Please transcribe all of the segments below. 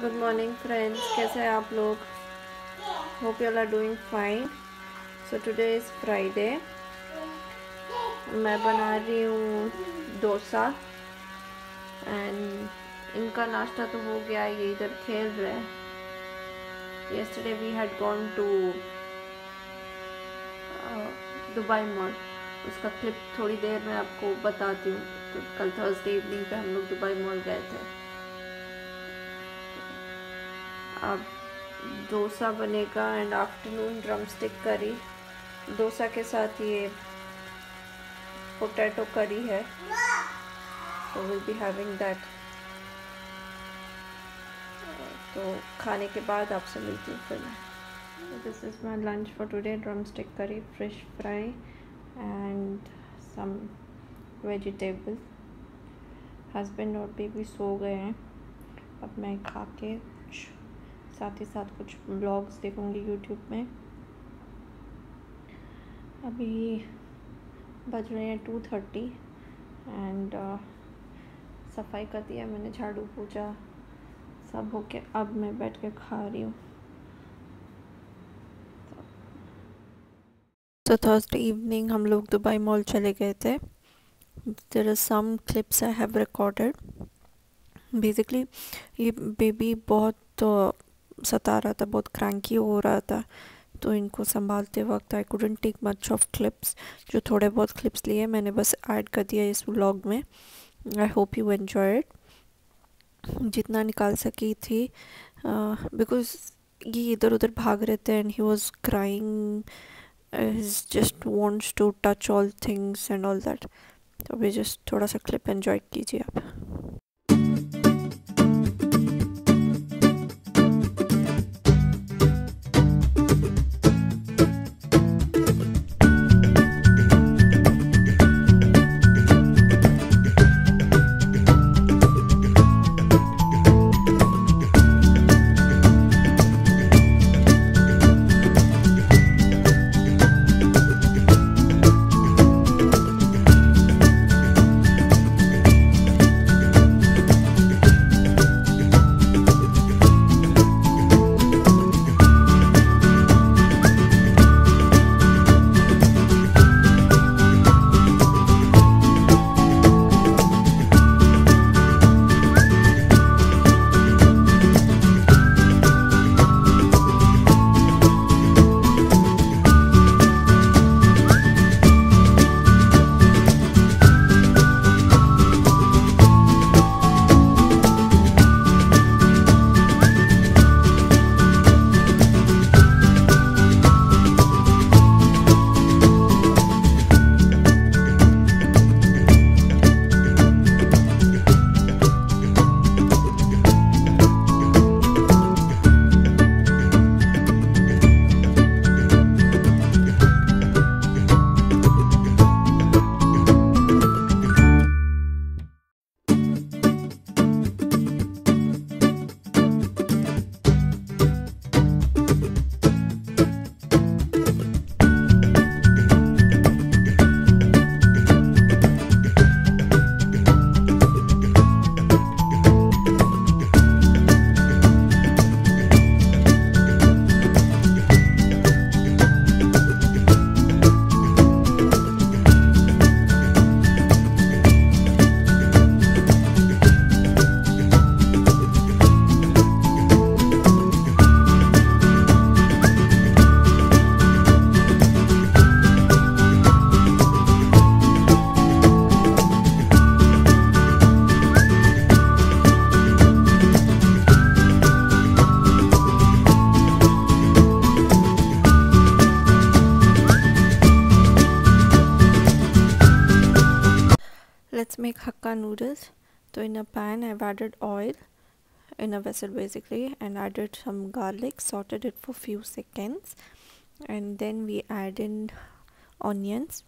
Good morning friends कैसे हैं आप लोग? Hope you are doing fine so today is Friday मैं बना रही हूँ डोसा। एंड इनका नाश्ता तो हो गया, ये इधर खेल रहे हैं। Yesterday we had gone to Dubai mall उसका क्लिप थोड़ी देर में आपको बताती हूँ। तो कल थर्सडे इवनिंग पे हम लोग दुबई मॉल गए थे। अब डोसा बनेगा एंड आफ्टरनून ड्रम स्टिक करी। डोसा के साथ ये पोटैटो करी है। तो विल बी हैविंग दैट तो खाने के बाद आपसे मिलती हूँ फिर मैं। This is my lunch for today drumstick curry fish fry and some vegetable husband और बेबी सो गए हैं। अब मैं खा के साथ ही साथ कुछ ब्लॉग्स देखूँगी यूट्यूब में। अभी बज रहे हैं टू थर्टी एंड सफ़ाई कर दिया मैंने, झाड़ू पूजा सब हो के अब मैं बैठ के खा रही हूँ। तो थर्सडे इवनिंग हम लोग दुबई मॉल चले गए थे। There are some clips I have recorded basically ये बेबी बहुत तो सता रहा था, बहुत क्रैंकी हो रहा था। तो इनको संभालते वक्त I couldn't take much of clips जो थोड़े बहुत क्लिप्स लिए मैंने बस ऐड कर दिया इस व्लॉग में। I hope you enjoy it जितना निकाल सकी थी बिकॉज़ ये इधर उधर भाग रहे थे and he was crying just wants to touch all things and all that तो अभी जस्ट थोड़ा सा क्लिप एन्जॉय कीजिए आप। Make hakka noodles. So in a pan I've added oil in a vessel basically and added some garlic sauteed it for few seconds and then we add in onions.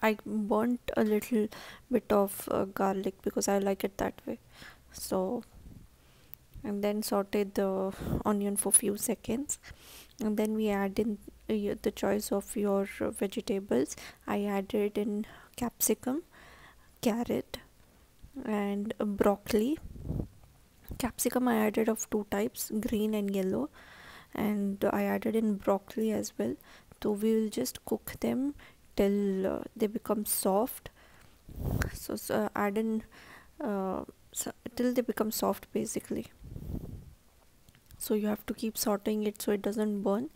I burnt a little bit of uh, garlic because I like it that way. So and then sauteed the onion for few seconds and then we add in uh, the choice of your vegetables. I added in capsicum carrot and broccoli. Capsicum I added of two types green and yellow and I added in broccoli as well. So we will just cook them till uh, they become soft. So, so add in uh, so, till they become soft basically. So you have to keep sorting it so it doesn't burn.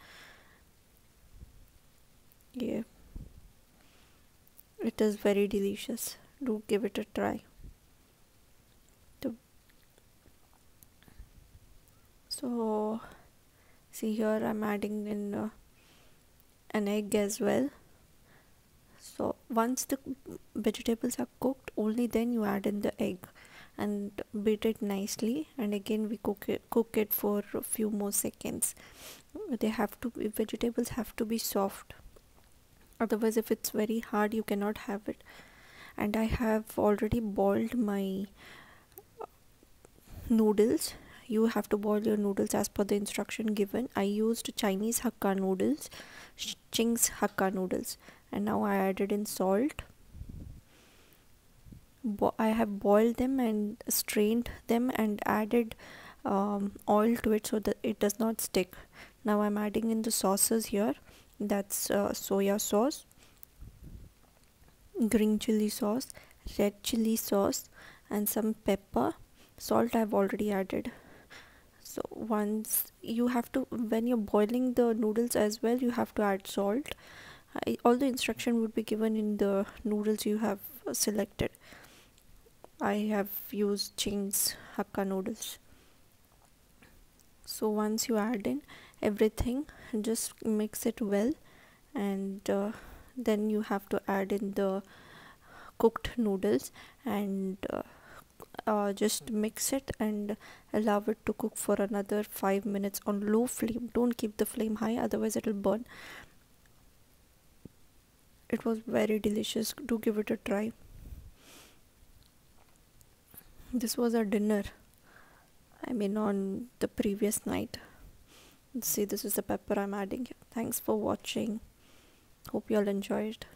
Yeah it is very delicious. Do give it a try. So see here I'm adding in uh, an egg as well. So once the vegetables are cooked only then you add in the egg and beat it nicely. And again we cook it cook it for a few more seconds. They have to vegetables have to be soft otherwise if it's very hard you cannot have it. And I have already boiled my noodles. You have to boil your noodles as per the instruction given. I used Chinese Hakka noodles Ching's Hakka noodles. And now I added in salt. Bo I have boiled them and strained them and added um, oil to it so that it does not stick. Now I'm adding in the sauces here that's uh, soya sauce green chili sauce red chili sauce and some pepper. Salt I've already added. So once you have to when you're boiling the noodles as well you have to add salt. I, all the instruction would be given in the noodles you have selected. I have used Ching's Hakka noodles. So once you add in everything just mix it well. And uh, then you have to add in the cooked noodles and uh, uh, just mix it and allow it to cook for another 5 minutes on low flame. Don't keep the flame high otherwise it will burn. It was very delicious. Do give it a try. This was our dinner. I mean on the previous night see this is the pepper I'm adding thanks for watching. Hope you all enjoyed